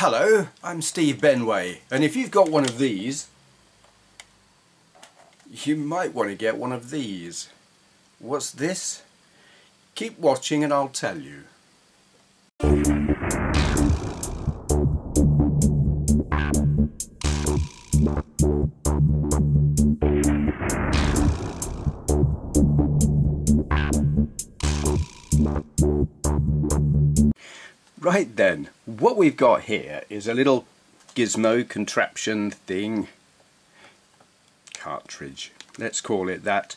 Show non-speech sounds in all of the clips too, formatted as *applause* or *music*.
Hello, I'm Steve Benway, and if you've got one of these, you might want to get one of these. What's this? Keep watching and I'll tell you. Right then, what we've got here is a little gizmo contraption thing, cartridge, let's call it that,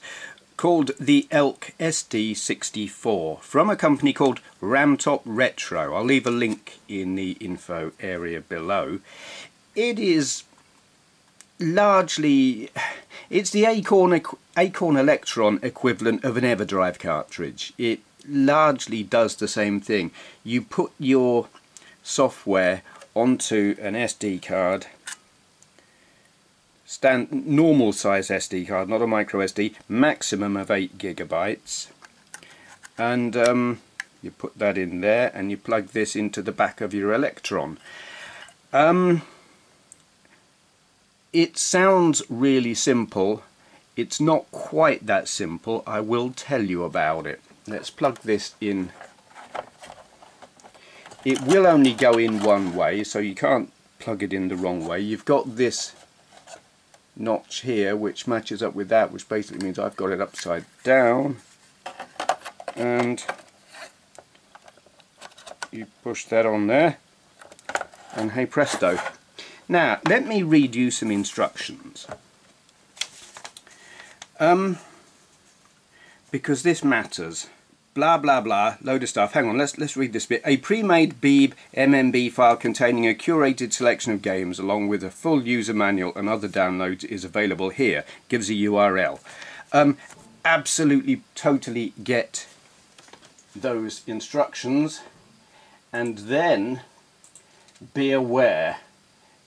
called the Elk SD64 from a company called Ramtop Retro. I'll leave a link in the info area below. It is largely, it's the Acorn, Acorn Electron equivalent of an Everdrive cartridge. It largely does the same thing. You put your software onto an SD card, stand normal size SD card, not a micro SD, maximum of 8 gigabytes, and um, you put that in there and you plug this into the back of your Electron. Um, it sounds really simple. It's not quite that simple. I will tell you about it let's plug this in. It will only go in one way so you can't plug it in the wrong way. You've got this notch here which matches up with that which basically means I've got it upside down. And you push that on there. And hey presto. Now let me read you some instructions. Um, because this matters. Blah blah blah, load of stuff. Hang on, let's let's read this bit. A pre-made Beeb MMB file containing a curated selection of games along with a full user manual and other downloads is available here. Gives a URL. Um, absolutely, totally get those instructions and then be aware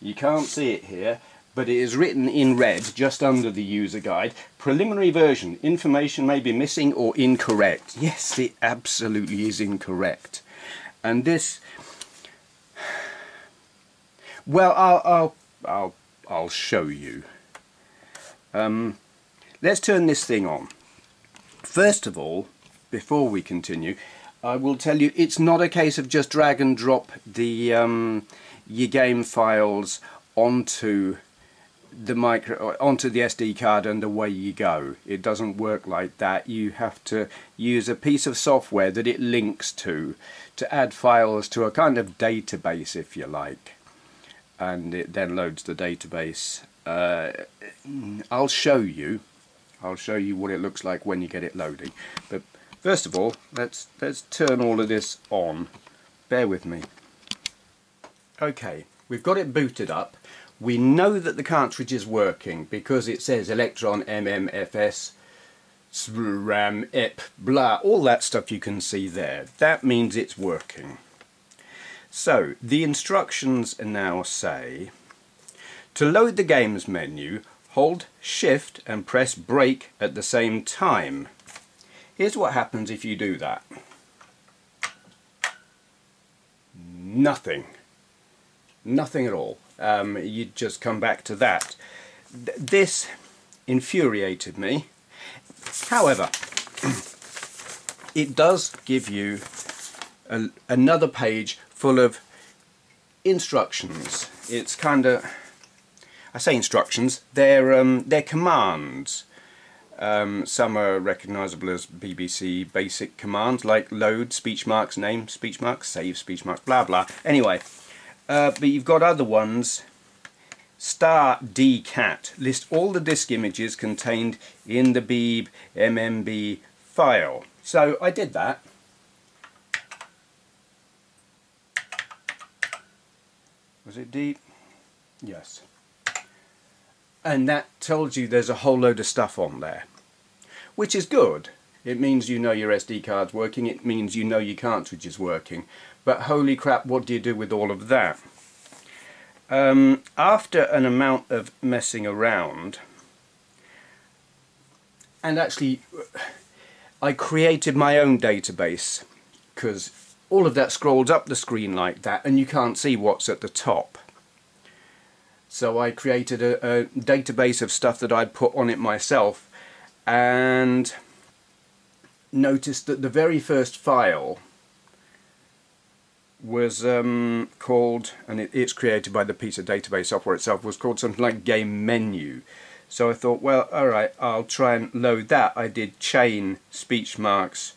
you can't see it here but it is written in red just under the user guide. Preliminary version, information may be missing or incorrect. Yes, it absolutely is incorrect. And this, well, I'll, I'll, I'll, I'll show you. Um, let's turn this thing on. First of all, before we continue, I will tell you it's not a case of just drag and drop the um, your game files onto the micro onto the SD card and away you go. It doesn't work like that. You have to use a piece of software that it links to to add files to a kind of database if you like and it then loads the database. Uh, I'll show you. I'll show you what it looks like when you get it loading. But first of all, let's let's turn all of this on. Bear with me. Okay, we've got it booted up we know that the cartridge is working because it says Electron MMFS RAM EP blah all that stuff you can see there. That means it's working. So the instructions now say to load the games menu hold shift and press break at the same time. Here's what happens if you do that. Nothing. Nothing at all um, you'd just come back to that. This infuriated me. However, *clears throat* it does give you a, another page full of instructions. It's kind of, I say instructions, they're, um, they're commands. Um, some are recognizable as BBC basic commands like load, speech marks, name, speech marks, save, speech marks, blah blah. Anyway, uh, but you've got other ones. Star dcat. List all the disk images contained in the Beeb MMB file. So I did that. Was it deep? Yes. And that tells you there's a whole load of stuff on there. Which is good. It means you know your SD card's working, it means you know your cartridge is working. But holy crap, what do you do with all of that? Um, after an amount of messing around, and actually I created my own database because all of that scrolls up the screen like that and you can't see what's at the top. So I created a, a database of stuff that I'd put on it myself and noticed that the very first file was um, called, and it, it's created by the of database software itself, was called something like game menu. So I thought, well, alright, I'll try and load that. I did chain speech marks,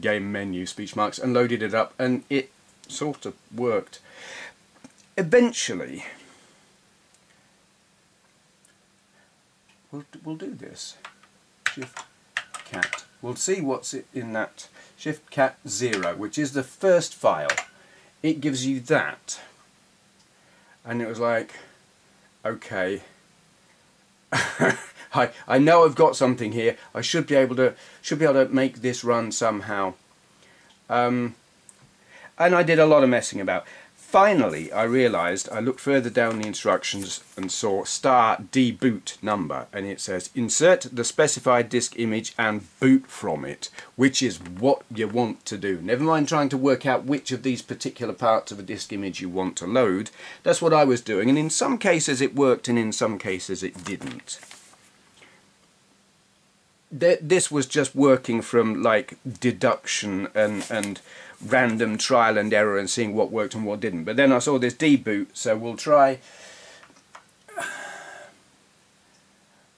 game menu speech marks, and loaded it up, and it sort of worked. Eventually, we'll, we'll do this. Shift cat. We'll see what's in that shift cat 0, which is the first file it gives you that. And it was like okay. *laughs* I, I know I've got something here. I should be able to should be able to make this run somehow. Um, and I did a lot of messing about Finally, I realised, I looked further down the instructions and saw star deboot number and it says insert the specified disk image and boot from it, which is what you want to do. Never mind trying to work out which of these particular parts of a disk image you want to load. That's what I was doing and in some cases it worked and in some cases it didn't. This was just working from like deduction and, and random trial and error and seeing what worked and what didn't. But then I saw this deboot, so we'll try.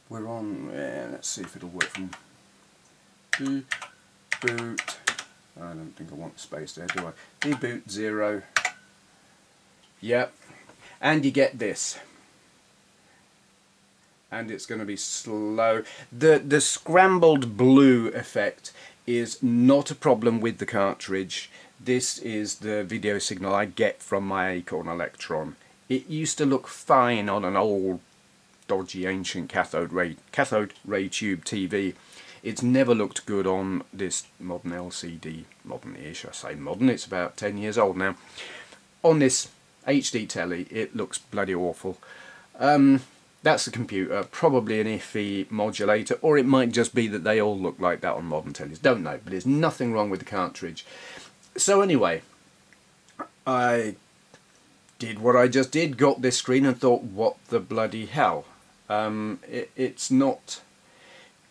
We're on. Yeah, let's see if it'll work from deboot. I don't think I want space there, do I? Deboot zero. Yep. And you get this. And it's going to be slow. The the scrambled blue effect is not a problem with the cartridge. This is the video signal I get from my Acorn Electron. It used to look fine on an old dodgy ancient cathode ray, cathode ray tube TV. It's never looked good on this modern LCD, modern-ish I say modern, it's about 10 years old now. On this HD telly it looks bloody awful. Um, that's the computer, probably an iffy modulator, or it might just be that they all look like that on modern tellies. Don't know, but there's nothing wrong with the cartridge. So anyway, I did what I just did, got this screen and thought, what the bloody hell? Um, it, it's not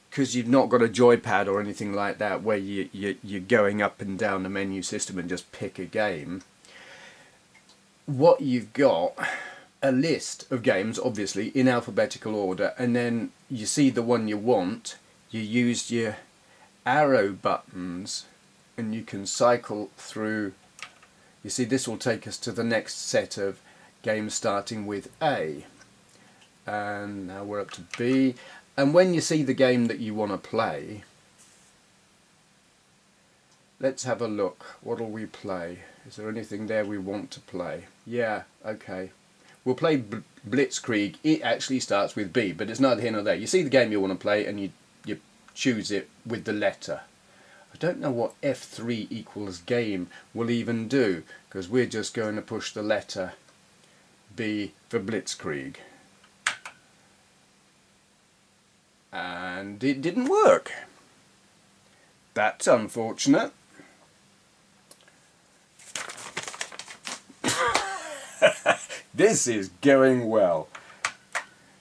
because you've not got a joypad or anything like that where you, you, you're going up and down the menu system and just pick a game. What you've got a list of games, obviously, in alphabetical order, and then you see the one you want, you use your arrow buttons, and you can cycle through. You see, this will take us to the next set of games starting with A. And now we're up to B. And when you see the game that you want to play, let's have a look. What'll we play? Is there anything there we want to play? Yeah, okay. We'll play Blitzkrieg. It actually starts with B, but it's neither here nor there. You see the game you want to play and you, you choose it with the letter. I don't know what F3 equals game will even do, because we're just going to push the letter B for Blitzkrieg. And it didn't work. That's unfortunate. This is going well.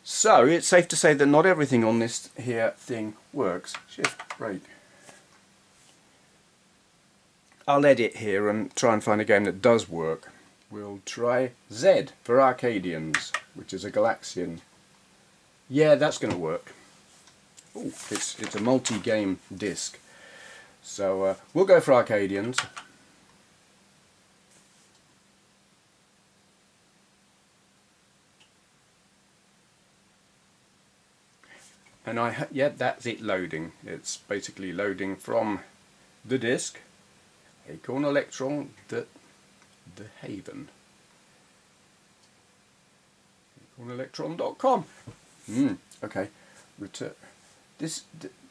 So it's safe to say that not everything on this here thing works. Shift break. I'll edit here and try and find a game that does work. We'll try Z for Arcadians, which is a Galaxian. Yeah, that's going to work. Ooh, it's, it's a multi-game disc. So uh, we'll go for Arcadians. And I yeah that's it loading. It's basically loading from the disk Acorn Electron the the Haven. Acornelectron.com mm, okay. Return this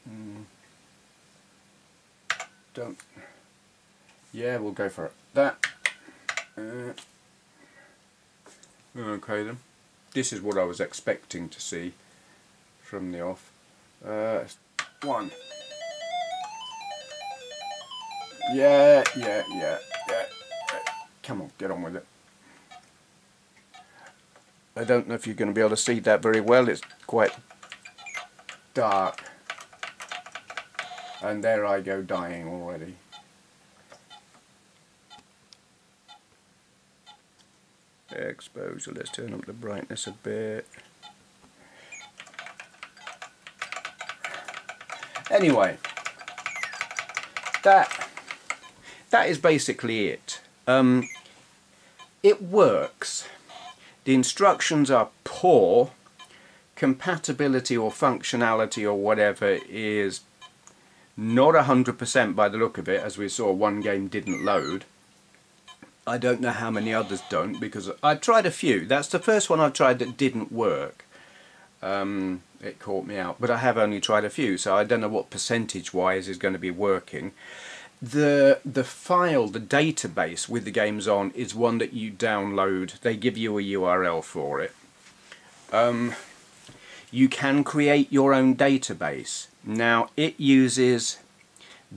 mm, don't yeah we'll go for it. That uh, okay then. This is what I was expecting to see from the off. Uh, one. Yeah, yeah, yeah, yeah. come on, get on with it. I don't know if you're going to be able to see that very well, it's quite dark. And there I go dying already. Exposure, let's turn up the brightness a bit. Anyway, that that is basically it. Um, it works. The instructions are poor. Compatibility or functionality or whatever is not 100% by the look of it, as we saw one game didn't load. I don't know how many others don't because I've tried a few. That's the first one I've tried that didn't work. Um, it caught me out, but I have only tried a few, so I don't know what percentage wise is going to be working. The the file, the database with the games on is one that you download. They give you a URL for it. Um, you can create your own database. Now it uses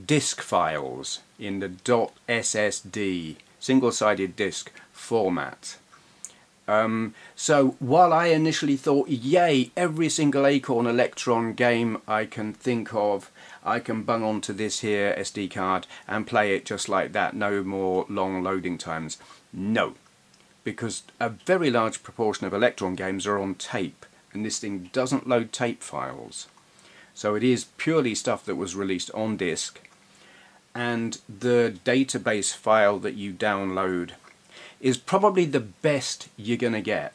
disk files in the .ssd single-sided disk format. Um, so while I initially thought, yay, every single Acorn Electron game I can think of, I can bung onto this here SD card and play it just like that, no more long loading times. No, because a very large proportion of Electron games are on tape, and this thing doesn't load tape files. So it is purely stuff that was released on disk, and the database file that you download is probably the best you're going to get.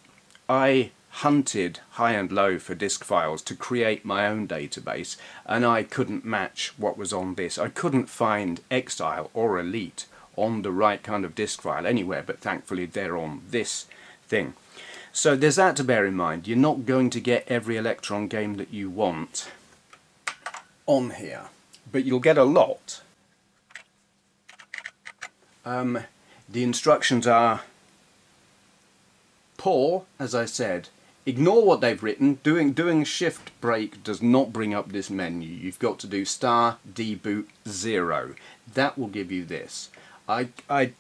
I hunted high and low for disk files to create my own database and I couldn't match what was on this. I couldn't find Exile or Elite on the right kind of disk file anywhere but thankfully they're on this thing. So there's that to bear in mind. You're not going to get every Electron game that you want on here but you'll get a lot. Um, the instructions are poor, as I said. Ignore what they've written. Doing doing shift break does not bring up this menu. You've got to do star deboot zero. That will give you this. I, I,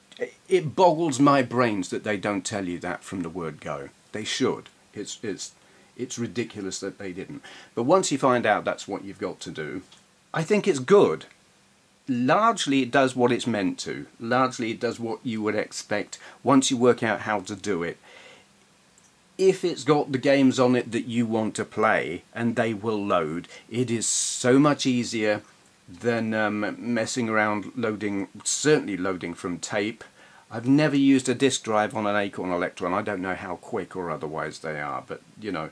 it boggles my brains that they don't tell you that from the word go. They should. It's, it's, it's ridiculous that they didn't. But once you find out that's what you've got to do, I think it's good largely it does what it's meant to. Largely it does what you would expect once you work out how to do it. If it's got the games on it that you want to play and they will load, it is so much easier than um, messing around loading, certainly loading from tape. I've never used a disk drive on an Acorn Electron. I don't know how quick or otherwise they are, but you know,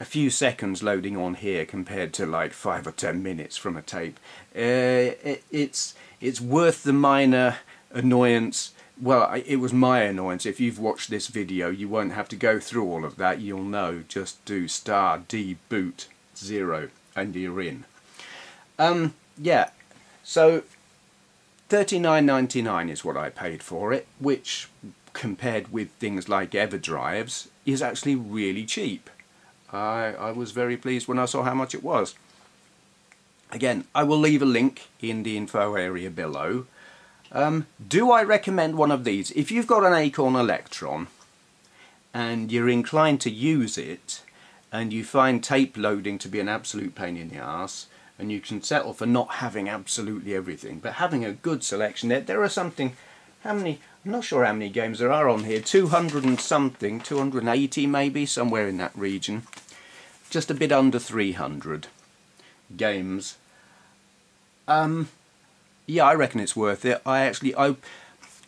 a few seconds loading on here compared to like five or ten minutes from a tape. Uh, it, it's it's worth the minor annoyance. Well, it was my annoyance. If you've watched this video, you won't have to go through all of that. You'll know. Just do star D boot zero and you're in. Um, yeah. So thirty-nine ninety-nine is what I paid for it, which compared with things like EverDrives is actually really cheap. I, I was very pleased when I saw how much it was. Again, I will leave a link in the info area below. Um, do I recommend one of these? If you've got an Acorn Electron and you're inclined to use it and you find tape loading to be an absolute pain in the ass and you can settle for not having absolutely everything but having a good selection there, there are something how many I'm not sure how many games there are on here 200 and something 280 maybe somewhere in that region just a bit under 300 games. Um, yeah, I reckon it's worth it. I actually, I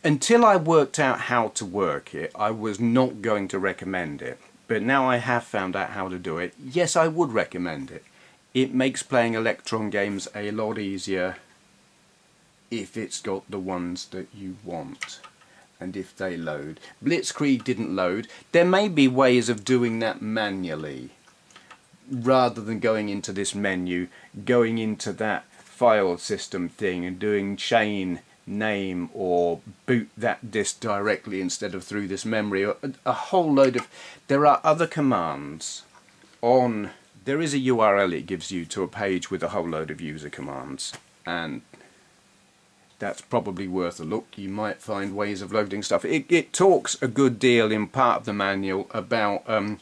until I worked out how to work it, I was not going to recommend it. But now I have found out how to do it, yes, I would recommend it. It makes playing Electron games a lot easier if it's got the ones that you want and if they load. Blitzkrieg didn't load. There may be ways of doing that manually rather than going into this menu, going into that file system thing and doing chain name or boot that disk directly instead of through this memory a, a, whole load of there are other commands on there is a URL it gives you to a page with a whole load of user commands and that's probably worth a look. You might find ways of loading stuff. It, it talks a good deal in part of the manual about um,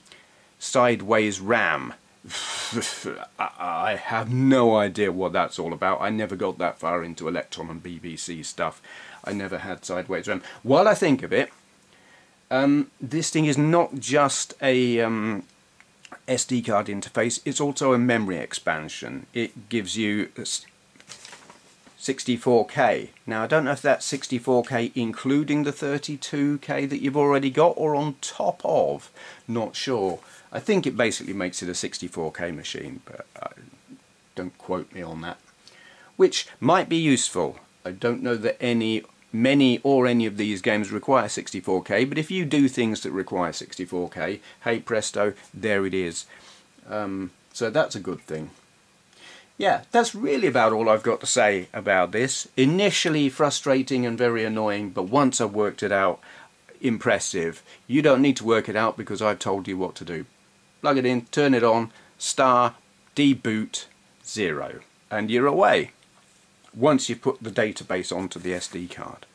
sideways RAM. *laughs* I have no idea what that's all about. I never got that far into Electron and BBC stuff. I never had sideways RAM. While I think of it, um, this thing is not just a um, SD card interface, it's also a memory expansion. It gives you 64K. Now I don't know if that's 64K including the 32K that you've already got or on top of, not sure. I think it basically makes it a 64K machine, but uh, don't quote me on that. Which might be useful. I don't know that any many or any of these games require 64k but if you do things that require 64k hey presto there it is. Um, so that's a good thing. Yeah that's really about all I've got to say about this. Initially frustrating and very annoying but once I've worked it out impressive. You don't need to work it out because I've told you what to do plug it in turn it on star deboot zero and you're away once you've put the database onto the SD card.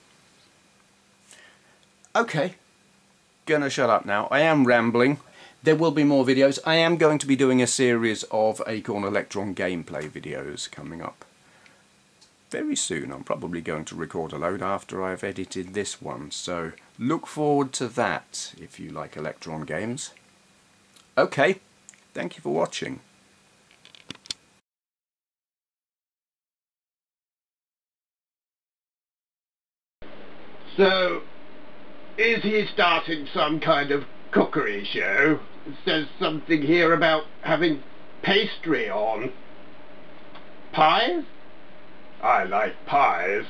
Okay, gonna shut up now. I am rambling. There will be more videos. I am going to be doing a series of Acorn Electron gameplay videos coming up very soon. I'm probably going to record a load after I've edited this one, so look forward to that if you like Electron games. Okay, thank you for watching. So, is he starting some kind of cookery show? It says something here about having pastry on. Pies? I like pies.